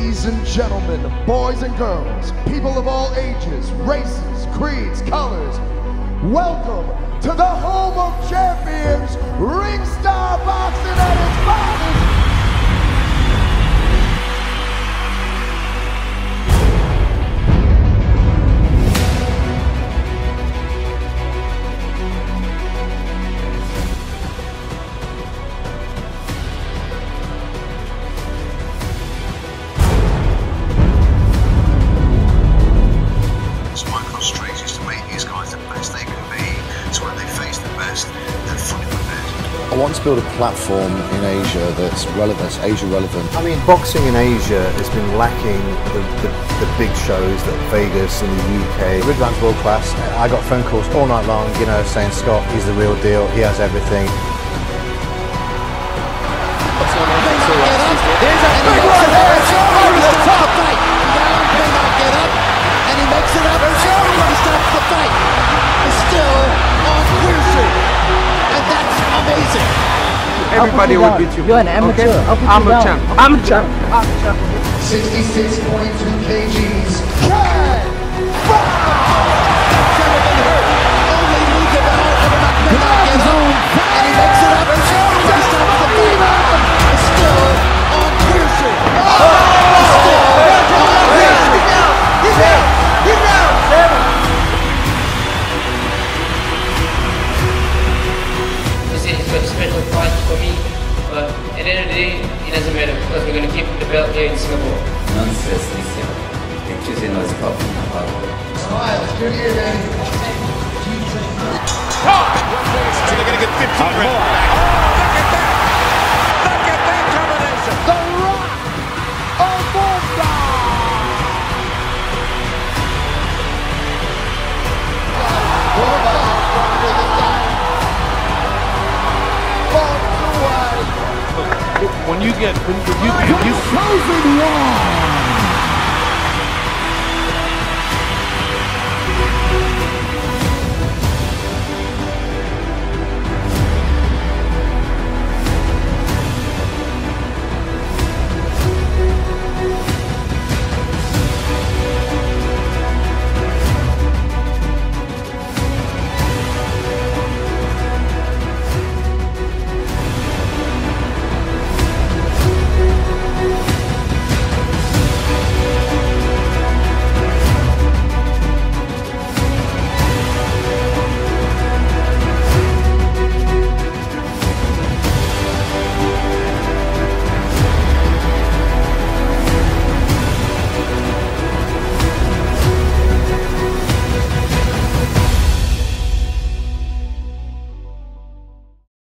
Ladies and gentlemen, boys and girls, people of all ages, races, creeds, colors, welcome to the home of champions, Ringstar Boxing at its finest. Want to build a platform in Asia that's relevant, Asia relevant. I mean, boxing in Asia has been lacking the, the, the big shows that Vegas and the UK. Ridhwan's world class. I got phone calls all night long, you know, saying Scott, he's the real deal. He has everything. Everybody will beat you. You're an amateur. Okay? I'll put you I'm a down. champ. I'm a champ. I'm a champ. 66.2 kgs. Day, it doesn't matter because we're going to keep the belt here in Singapore. nonsense this year. Pictures in us pop in the heart. The you get, when you, you, you, Chosen one.